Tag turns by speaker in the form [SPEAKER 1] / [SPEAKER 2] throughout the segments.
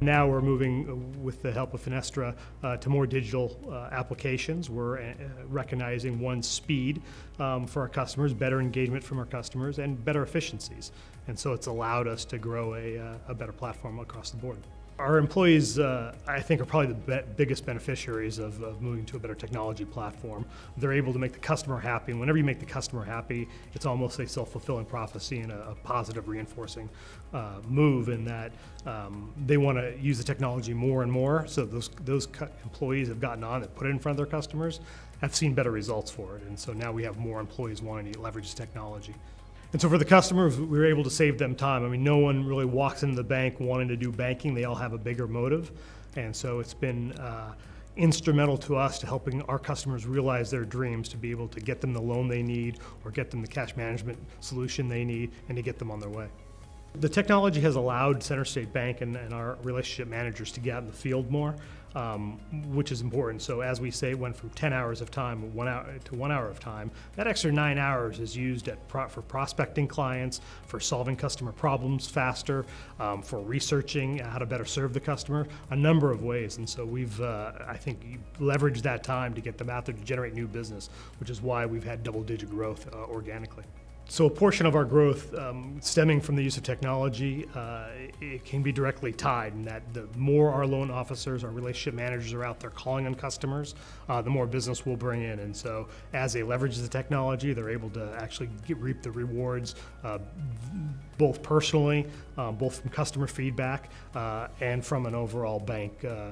[SPEAKER 1] Now we're moving, uh, with the help of Finastra, uh, to more digital uh, applications. We're uh, recognizing one speed um, for our customers, better engagement from our customers, and better efficiencies. And so it's allowed us to grow a, uh, a better platform across the board. Our employees, uh, I think, are probably the be- biggest beneficiaries of, of moving to a better technology platform. They're able to make the customer happy, and whenever you make the customer happy, it's almost a self-fulfilling prophecy and a, a positive reinforcing uh, move in that um, they want to use the technology more and more. So those those employees have gotten on that put it in front of their customers have seen better results for it, and so now we have more employees wanting to leverage technology. And so for the customers, we were able to save them time. I mean, no one really walks into the bank wanting to do banking. They all have a bigger motive. And so it's been uh, instrumental to us to helping our customers realize their dreams to be able to get them the loan they need or get them the cash management solution they need and to get them on their way. The technology has allowed CenterState Bank and, and our relationship managers to get out in the field more, um, which is important. So as we say, it went from 10 hours of time one hour to one hour of time. That extra nine hours is used at pro- for prospecting clients, for solving customer problems faster, um, for researching how to better serve the customer, a number of ways. And so we've, uh, I think, leveraged that time to get them out there to generate new business, which is why we've had double-digit growth uh, organically. So a portion of our growth um, stemming from the use of technology, uh, it can be directly tied in that the more our loan officers, our relationship managers are out there calling on customers, uh, the more business we'll bring in. And so as they leverage the technology, they're able to actually get, reap the rewards uh, both personally, uh, both from customer feedback, uh, and from an overall bank uh,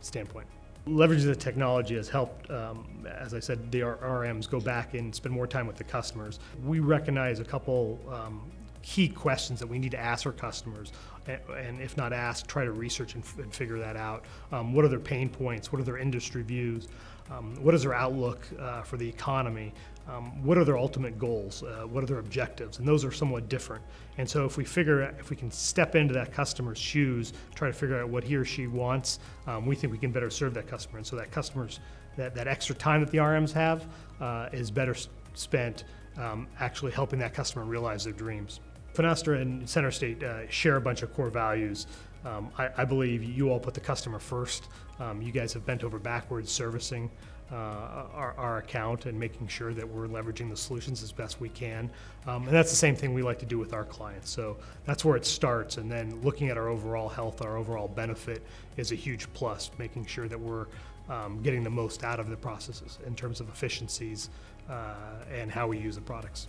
[SPEAKER 1] standpoint. Leveraging the technology has helped, um, as I said, the RMs go back and spend more time with the customers. We recognize a couple um, key questions that we need to ask our customers, and if not ask, try to research and, and figure that out. Um, what are their pain points? What are their industry views? Um, what is their outlook uh, for the economy? Um, what are their ultimate goals? Uh, what are their objectives? And those are somewhat different. And so, if we figure, if we can step into that customer's shoes, try to figure out what he or she wants, um, we think we can better serve that customer. And so, that customers, that, that extra time that the RMs have, uh, is better spent um, actually helping that customer realize their dreams. Finastra and CenterState uh, share a bunch of core values. Um, I, I believe you all put the customer first. Um, you guys have bent over backwards servicing uh, our, our account and making sure that we're leveraging the solutions as best we can. Um, and that's the same thing we like to do with our clients. So that's where it starts. And then looking at our overall health, our overall benefit is a huge plus, making sure that we're um, getting the most out of the processes in terms of efficiencies uh, and how we use the products.